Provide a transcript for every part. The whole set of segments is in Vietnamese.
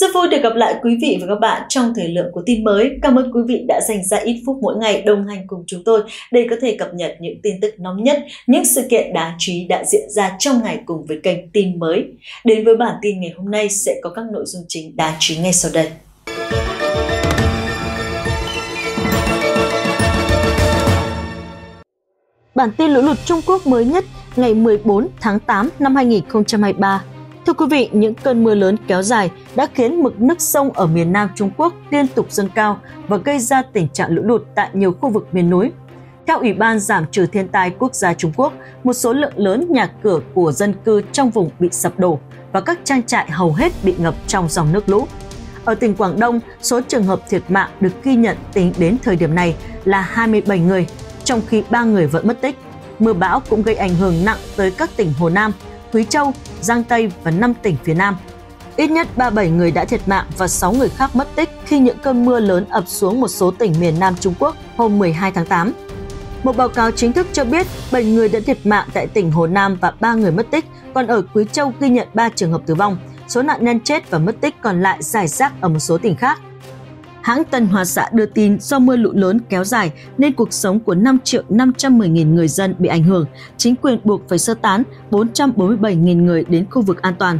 Rất vui được gặp lại quý vị và các bạn trong thời lượng của tin mới. Cảm ơn quý vị đã dành ra ít phút mỗi ngày đồng hành cùng chúng tôi để có thể cập nhật những tin tức nóng nhất, những sự kiện đáng chú ý đã diễn ra trong ngày cùng với kênh tin mới. Đến với bản tin ngày hôm nay sẽ có các nội dung chính đáng chú ý ngay sau đây. Bản tin lũ lụt Trung Quốc mới nhất ngày 14 tháng 8 năm 2023 Thưa quý vị, những cơn mưa lớn kéo dài đã khiến mực nước sông ở miền Nam Trung Quốc liên tục dâng cao và gây ra tình trạng lũ lụt tại nhiều khu vực miền núi. Theo Ủy ban Giảm trừ thiên tai quốc gia Trung Quốc, một số lượng lớn nhà cửa của dân cư trong vùng bị sập đổ và các trang trại hầu hết bị ngập trong dòng nước lũ. Ở tỉnh Quảng Đông, số trường hợp thiệt mạng được ghi nhận tính đến thời điểm này là 27 người, trong khi 3 người vẫn mất tích. Mưa bão cũng gây ảnh hưởng nặng tới các tỉnh Hồ Nam, Quý Châu, Giang Tây và 5 tỉnh phía Nam. Ít nhất 37 người đã thiệt mạng và 6 người khác mất tích khi những cơn mưa lớn ập xuống một số tỉnh miền Nam Trung Quốc hôm 12 tháng 8. Một báo cáo chính thức cho biết 7 người đã thiệt mạng tại tỉnh Hồ Nam và 3 người mất tích, còn ở Quý Châu ghi nhận 3 trường hợp tử vong. Số nạn nhân chết và mất tích còn lại giải rác ở một số tỉnh khác. Hãng Tân Hoa Xã đưa tin do mưa lũ lớn kéo dài nên cuộc sống của 5 triệu 510 nghìn người dân bị ảnh hưởng. Chính quyền buộc phải sơ tán 447 nghìn người đến khu vực an toàn.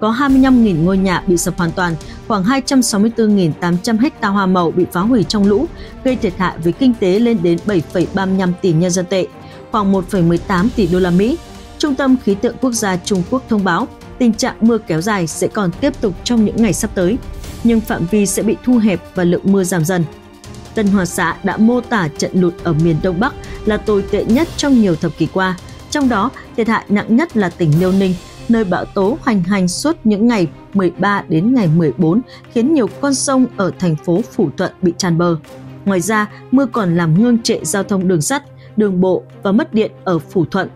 Có 25.000 ngôi nhà bị sập hoàn toàn, khoảng 264.800 ha hoa màu bị phá hủy trong lũ, gây thiệt hại với kinh tế lên đến 7,35 tỷ nhân dân tệ, khoảng 1,18 tỷ đô la Mỹ. Trung tâm Khí tượng Quốc gia Trung Quốc thông báo tình trạng mưa kéo dài sẽ còn tiếp tục trong những ngày sắp tới nhưng phạm vi sẽ bị thu hẹp và lượng mưa giảm dần. Tân Hoa Xã đã mô tả trận lụt ở miền Đông Bắc là tồi tệ nhất trong nhiều thập kỷ qua, trong đó thiệt hại nặng nhất là tỉnh Liêu Ninh, nơi bão tố hoành hành suốt những ngày 13 đến ngày 14 khiến nhiều con sông ở thành phố Phủ Thuận bị tràn bờ. Ngoài ra, mưa còn làm ngưng trệ giao thông đường sắt, đường bộ và mất điện ở Phủ Thuận.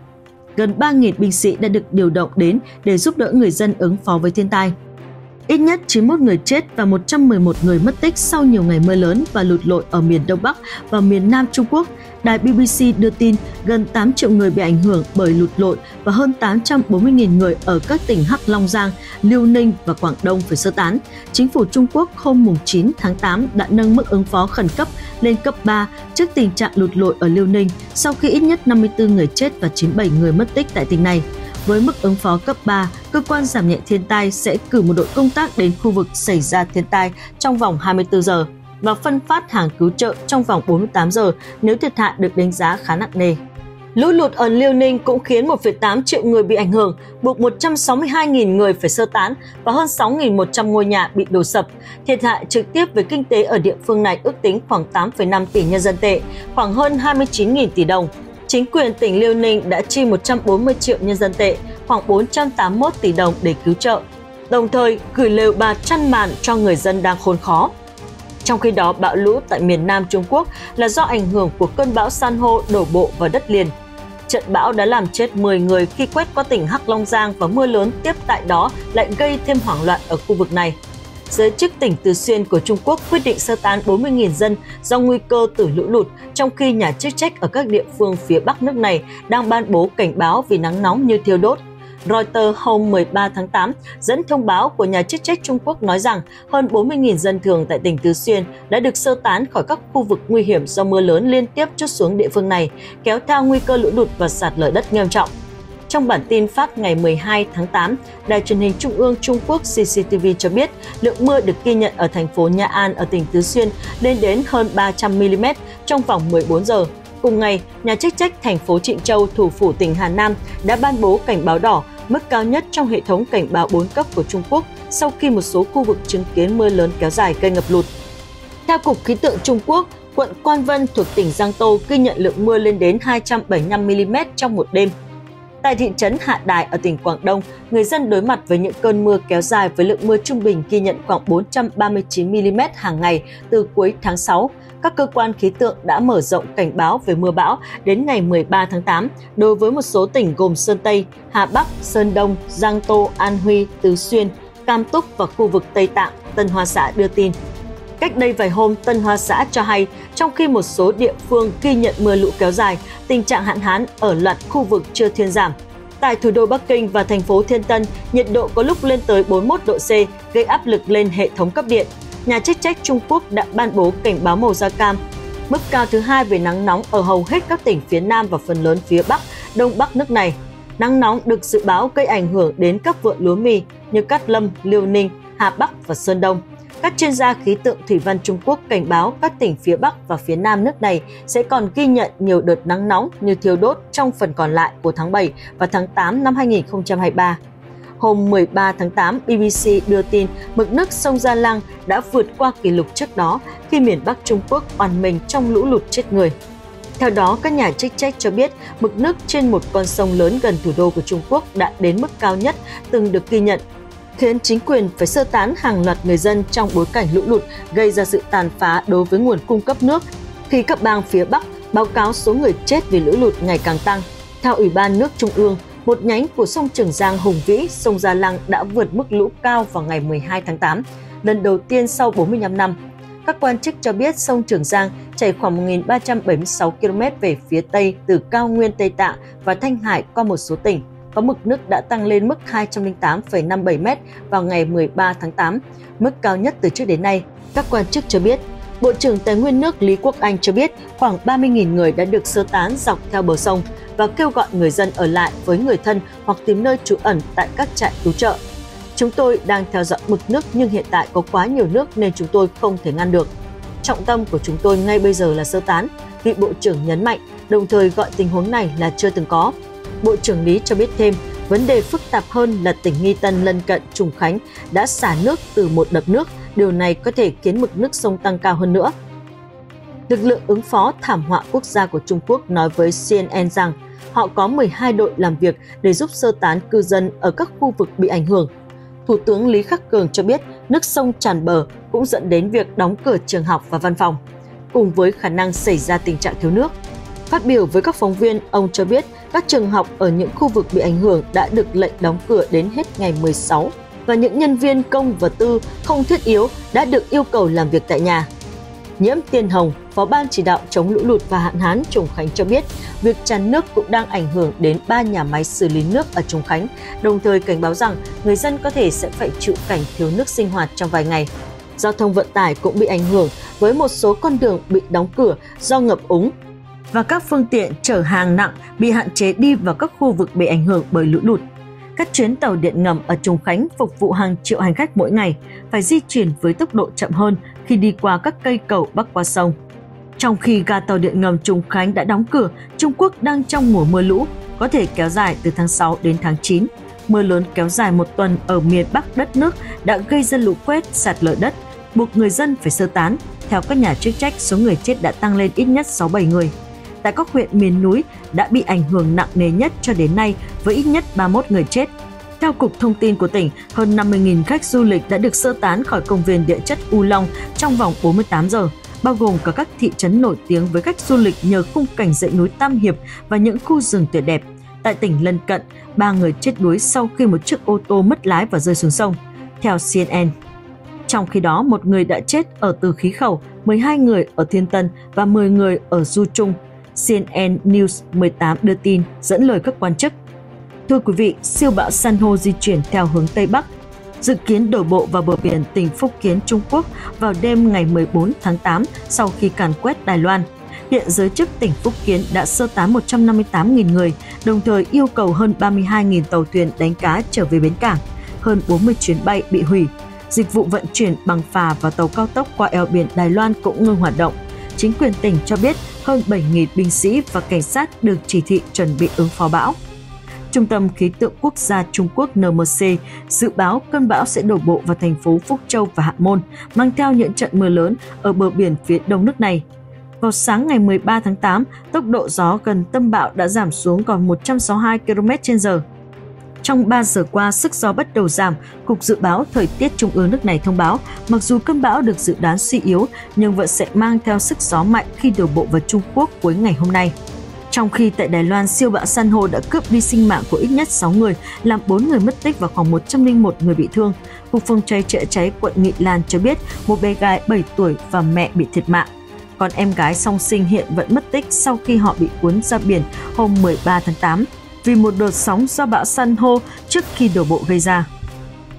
Gần 3.000 binh sĩ đã được điều động đến để giúp đỡ người dân ứng phó với thiên tai. Ít nhất 91 người chết và 111 người mất tích sau nhiều ngày mưa lớn và lụt lội ở miền Đông Bắc và miền Nam Trung Quốc. Đài BBC đưa tin gần 8 triệu người bị ảnh hưởng bởi lụt lội và hơn 840.000 người ở các tỉnh Hắc Long Giang, Liêu Ninh và Quảng Đông phải sơ tán. Chính phủ Trung Quốc hôm 9 tháng 8 đã nâng mức ứng phó khẩn cấp lên cấp 3 trước tình trạng lụt lội ở Liêu Ninh sau khi ít nhất 54 người chết và 97 người mất tích tại tỉnh này. Với mức ứng phó cấp 3, cơ quan giảm nhẹ thiên tai sẽ cử một đội công tác đến khu vực xảy ra thiên tai trong vòng 24 giờ và phân phát hàng cứu trợ trong vòng 48 giờ nếu thiệt hại được đánh giá khá nặng nề. Lũ lụt ở Liêu Ninh cũng khiến 1,8 triệu người bị ảnh hưởng, buộc 162.000 người phải sơ tán và hơn 6.100 ngôi nhà bị đổ sập. Thiệt hại trực tiếp về kinh tế ở địa phương này ước tính khoảng 8,5 tỷ nhân dân tệ, khoảng hơn 29.000 tỷ đồng chính quyền tỉnh Liêu Ninh đã chi 140 triệu nhân dân tệ, khoảng 481 tỷ đồng để cứu trợ, đồng thời gửi lều bạt chăn màn cho người dân đang khốn khó. Trong khi đó, bão lũ tại miền Nam Trung Quốc là do ảnh hưởng của cơn bão san hô đổ bộ vào đất liền. Trận bão đã làm chết 10 người khi quét qua tỉnh Hắc Long Giang và mưa lớn tiếp tại đó lại gây thêm hoảng loạn ở khu vực này giới chức tỉnh Từ Xuyên của Trung Quốc quyết định sơ tán 40.000 dân do nguy cơ tử lũ lụt, trong khi nhà chức trách ở các địa phương phía Bắc nước này đang ban bố cảnh báo vì nắng nóng như thiêu đốt. Reuters hôm 13 tháng 8 dẫn thông báo của nhà chức trách Trung Quốc nói rằng hơn 40.000 dân thường tại tỉnh Tứ Xuyên đã được sơ tán khỏi các khu vực nguy hiểm do mưa lớn liên tiếp chút xuống địa phương này, kéo theo nguy cơ lũ lụt và sạt lở đất nghiêm trọng. Trong bản tin phát ngày 12 tháng 8, Đài truyền hình Trung ương Trung Quốc CCTV cho biết lượng mưa được ghi nhận ở thành phố Nha An ở tỉnh Tứ Xuyên lên đến hơn 300 mm trong vòng 14 giờ. Cùng ngày, nhà chức trách thành phố Trịnh Châu, thủ phủ tỉnh Hà Nam đã ban bố cảnh báo đỏ, mức cao nhất trong hệ thống cảnh báo 4 cấp của Trung Quốc sau khi một số khu vực chứng kiến mưa lớn kéo dài gây ngập lụt. Theo Cục Khí tượng Trung Quốc, quận Quan Vân thuộc tỉnh Giang Tô ghi nhận lượng mưa lên đến 275 mm trong một đêm Tại thị trấn Hạ Đài ở tỉnh Quảng Đông, người dân đối mặt với những cơn mưa kéo dài với lượng mưa trung bình ghi nhận khoảng 439 mm hàng ngày từ cuối tháng 6. Các cơ quan khí tượng đã mở rộng cảnh báo về mưa bão đến ngày 13 tháng 8 đối với một số tỉnh gồm Sơn Tây, Hà Bắc, Sơn Đông, Giang Tô, An Huy, Tứ Xuyên, Cam Túc và khu vực Tây Tạng, Tân Hoa Xã đưa tin. Cách đây vài hôm, Tân Hoa xã cho hay, trong khi một số địa phương ghi nhận mưa lũ kéo dài, tình trạng hạn hán ở loạt khu vực chưa thuyên giảm. Tại thủ đô Bắc Kinh và thành phố Thiên Tân, nhiệt độ có lúc lên tới 41 độ C, gây áp lực lên hệ thống cấp điện. Nhà chức trách Trung Quốc đã ban bố cảnh báo màu da cam, mức cao thứ hai về nắng nóng ở hầu hết các tỉnh phía Nam và phần lớn phía Bắc, Đông Bắc nước này. Nắng nóng được dự báo gây ảnh hưởng đến các vựa lúa mì như Cát Lâm, Liêu Ninh, Hà Bắc và Sơn Đông. Các chuyên gia khí tượng thủy văn Trung Quốc cảnh báo các tỉnh phía Bắc và phía Nam nước này sẽ còn ghi nhận nhiều đợt nắng nóng như thiêu đốt trong phần còn lại của tháng 7 và tháng 8 năm 2023. Hôm 13 tháng 8, BBC đưa tin mực nước sông Gia Lăng đã vượt qua kỷ lục trước đó khi miền Bắc Trung Quốc oàn mình trong lũ lụt chết người. Theo đó, các nhà chức trách cho biết mực nước trên một con sông lớn gần thủ đô của Trung Quốc đã đến mức cao nhất từng được ghi nhận khiến chính quyền phải sơ tán hàng loạt người dân trong bối cảnh lũ lụt gây ra sự tàn phá đối với nguồn cung cấp nước khi các bang phía Bắc báo cáo số người chết vì lũ lụt ngày càng tăng. Theo Ủy ban nước Trung ương, một nhánh của sông Trường Giang Hùng Vĩ, sông Gia Lăng đã vượt mức lũ cao vào ngày 12 tháng 8, lần đầu tiên sau 45 năm. Các quan chức cho biết sông Trường Giang chảy khoảng 1.376 km về phía Tây từ cao nguyên Tây Tạng và Thanh Hải qua một số tỉnh có mực nước đã tăng lên mức 208,57 m vào ngày 13 tháng 8, mức cao nhất từ trước đến nay. Các quan chức cho biết, Bộ trưởng Tài nguyên nước Lý Quốc Anh cho biết khoảng 30.000 người đã được sơ tán dọc theo bờ sông và kêu gọi người dân ở lại với người thân hoặc tìm nơi trú ẩn tại các trại cứu trợ. Chúng tôi đang theo dõi mực nước nhưng hiện tại có quá nhiều nước nên chúng tôi không thể ngăn được. Trọng tâm của chúng tôi ngay bây giờ là sơ tán, vị Bộ trưởng nhấn mạnh, đồng thời gọi tình huống này là chưa từng có. Bộ trưởng Lý cho biết thêm, vấn đề phức tạp hơn là tỉnh Nghi Tân lân cận Trùng Khánh đã xả nước từ một đập nước, điều này có thể khiến mực nước sông tăng cao hơn nữa. Lực lượng ứng phó thảm họa quốc gia của Trung Quốc nói với CNN rằng họ có 12 đội làm việc để giúp sơ tán cư dân ở các khu vực bị ảnh hưởng. Thủ tướng Lý Khắc Cường cho biết nước sông tràn bờ cũng dẫn đến việc đóng cửa trường học và văn phòng, cùng với khả năng xảy ra tình trạng thiếu nước. Phát biểu với các phóng viên, ông cho biết các trường học ở những khu vực bị ảnh hưởng đã được lệnh đóng cửa đến hết ngày 16 và những nhân viên công và tư không thiết yếu đã được yêu cầu làm việc tại nhà. Nhiễm Tiên Hồng, Phó Ban Chỉ đạo chống lũ lụt và hạn hán Trùng Khánh cho biết, việc tràn nước cũng đang ảnh hưởng đến ba nhà máy xử lý nước ở Trùng Khánh, đồng thời cảnh báo rằng người dân có thể sẽ phải chịu cảnh thiếu nước sinh hoạt trong vài ngày. Giao thông vận tải cũng bị ảnh hưởng với một số con đường bị đóng cửa do ngập úng và các phương tiện chở hàng nặng bị hạn chế đi vào các khu vực bị ảnh hưởng bởi lũ lụt. Các chuyến tàu điện ngầm ở Trùng Khánh phục vụ hàng triệu hành khách mỗi ngày phải di chuyển với tốc độ chậm hơn khi đi qua các cây cầu bắc qua sông. Trong khi ga tàu điện ngầm Trùng Khánh đã đóng cửa, Trung Quốc đang trong mùa mưa lũ, có thể kéo dài từ tháng 6 đến tháng 9. Mưa lớn kéo dài một tuần ở miền Bắc đất nước đã gây ra lũ quét, sạt lở đất, buộc người dân phải sơ tán. Theo các nhà chức trách, số người chết đã tăng lên ít nhất 6-7 người tại các huyện miền núi đã bị ảnh hưởng nặng nề nhất cho đến nay với ít nhất 31 người chết. Theo Cục Thông tin của tỉnh, hơn 50.000 khách du lịch đã được sơ tán khỏi công viên địa chất U Long trong vòng 48 giờ, bao gồm cả các thị trấn nổi tiếng với khách du lịch nhờ khung cảnh dãy núi Tam Hiệp và những khu rừng tuyệt đẹp. Tại tỉnh lân cận, ba người chết đuối sau khi một chiếc ô tô mất lái và rơi xuống sông. Theo CNN, trong khi đó, một người đã chết ở Từ Khí Khẩu, 12 người ở Thiên Tân và 10 người ở Du Trung, CNN News 18 đưa tin dẫn lời các quan chức. Thưa quý vị, siêu bão san hô di chuyển theo hướng Tây Bắc, dự kiến đổ bộ vào bờ biển tỉnh Phúc Kiến, Trung Quốc vào đêm ngày 14 tháng 8 sau khi càn quét Đài Loan. Hiện giới chức tỉnh Phúc Kiến đã sơ tán 158.000 người, đồng thời yêu cầu hơn 32.000 tàu thuyền đánh cá trở về bến cảng. Hơn 40 chuyến bay bị hủy. Dịch vụ vận chuyển bằng phà và tàu cao tốc qua eo biển Đài Loan cũng ngừng hoạt động. Chính quyền tỉnh cho biết hơn 7.000 binh sĩ và cảnh sát được chỉ thị chuẩn bị ứng phó bão. Trung tâm Khí tượng Quốc gia Trung Quốc NMC dự báo cơn bão sẽ đổ bộ vào thành phố Phúc Châu và Hạ Môn, mang theo những trận mưa lớn ở bờ biển phía đông nước này. Vào sáng ngày 13 tháng 8, tốc độ gió gần tâm bão đã giảm xuống còn 162 km/h. Trong 3 giờ qua, sức gió bắt đầu giảm, Cục Dự báo Thời tiết Trung ương nước này thông báo, mặc dù cơn bão được dự đoán suy yếu, nhưng vẫn sẽ mang theo sức gió mạnh khi đổ bộ vào Trung Quốc cuối ngày hôm nay. Trong khi tại Đài Loan, siêu bão san hô đã cướp đi sinh mạng của ít nhất 6 người, làm 4 người mất tích và khoảng 101 người bị thương. Cục phòng cháy chữa cháy quận Nghị Lan cho biết một bé gái 7 tuổi và mẹ bị thiệt mạng. Còn em gái song sinh hiện vẫn mất tích sau khi họ bị cuốn ra biển hôm 13 tháng 8 vì một đợt sóng do bão san hô trước khi đổ bộ gây ra.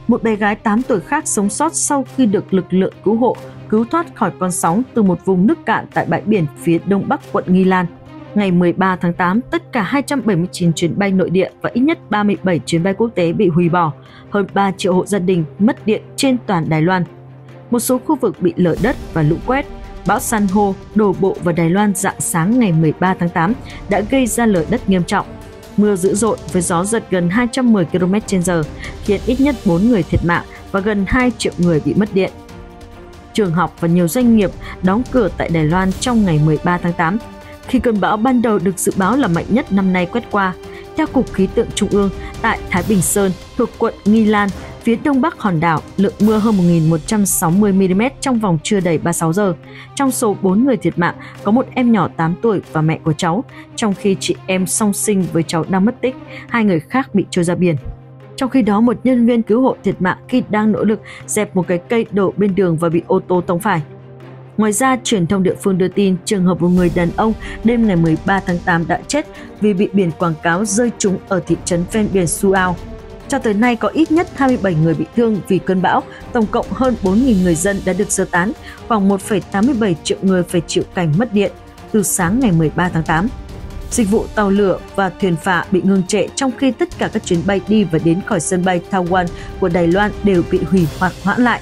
Một bé gái 8 tuổi khác sống sót sau khi được lực lượng cứu hộ cứu thoát khỏi con sóng từ một vùng nước cạn tại bãi biển phía đông bắc quận Nghi Lan. Ngày 13 tháng 8, tất cả 279 chuyến bay nội địa và ít nhất 37 chuyến bay quốc tế bị hủy bỏ. Hơn 3 triệu hộ gia đình mất điện trên toàn Đài Loan. Một số khu vực bị lở đất và lũ quét. Bão san hô đổ bộ vào Đài Loan dạng sáng ngày 13 tháng 8 đã gây ra lở đất nghiêm trọng. Mưa dữ dội với gió giật gần 210 km/h khiến ít nhất 4 người thiệt mạng và gần 2 triệu người bị mất điện trường học và nhiều doanh nghiệp đóng cửa tại Đài Loan trong ngày 13 tháng 8, khi cơn bão ban đầu được dự báo là mạnh nhất năm nay quét qua. Theo Cục Khí tượng Trung ương, tại Thái Bình Sơn, thuộc quận Nghi Lan, phía đông bắc hòn đảo, lượng mưa hơn 1.160 mm trong vòng chưa đầy 36 giờ. Trong số 4 người thiệt mạng, có một em nhỏ 8 tuổi và mẹ của cháu, trong khi chị em song sinh với cháu đang mất tích, hai người khác bị trôi ra biển. Trong khi đó, một nhân viên cứu hộ thiệt mạng khi đang nỗ lực dẹp một cái cây đổ bên đường và bị ô tô tông phải. Ngoài ra, truyền thông địa phương đưa tin trường hợp một người đàn ông đêm ngày 13 tháng 8 đã chết vì bị biển quảng cáo rơi trúng ở thị trấn ven biển Suao. Cho tới nay có ít nhất 27 người bị thương vì cơn bão, tổng cộng hơn 4.000 người dân đã được sơ tán, khoảng 1,87 triệu người phải chịu cảnh mất điện từ sáng ngày 13 tháng 8. Dịch vụ tàu lửa và thuyền phà bị ngừng trệ trong khi tất cả các chuyến bay đi và đến khỏi sân bay Taiwan của Đài Loan đều bị hủy hoặc hoãn lại.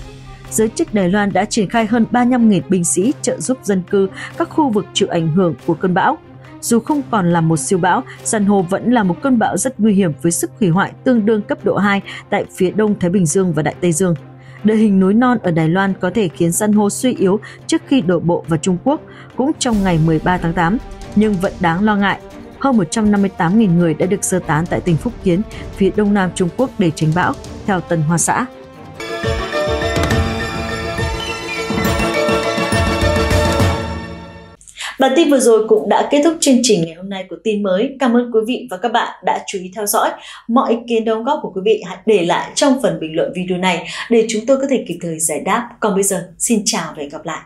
Giới chức Đài Loan đã triển khai hơn 35.000 binh sĩ trợ giúp dân cư các khu vực chịu ảnh hưởng của cơn bão. Dù không còn là một siêu bão, san hô vẫn là một cơn bão rất nguy hiểm với sức hủy hoại tương đương cấp độ 2 tại phía đông Thái Bình Dương và Đại Tây Dương. Địa hình núi non ở Đài Loan có thể khiến san hô suy yếu trước khi đổ bộ vào Trung Quốc, cũng trong ngày 13 tháng 8 nhưng vẫn đáng lo ngại. Hơn 158.000 người đã được sơ tán tại tỉnh Phúc Kiến, phía đông nam Trung Quốc để tránh bão, theo Tân Hoa Xã. Bản tin vừa rồi cũng đã kết thúc chương trình ngày hôm nay của tin mới. Cảm ơn quý vị và các bạn đã chú ý theo dõi. Mọi ý kiến đóng góp của quý vị hãy để lại trong phần bình luận video này để chúng tôi có thể kịp thời giải đáp. Còn bây giờ, xin chào và hẹn gặp lại.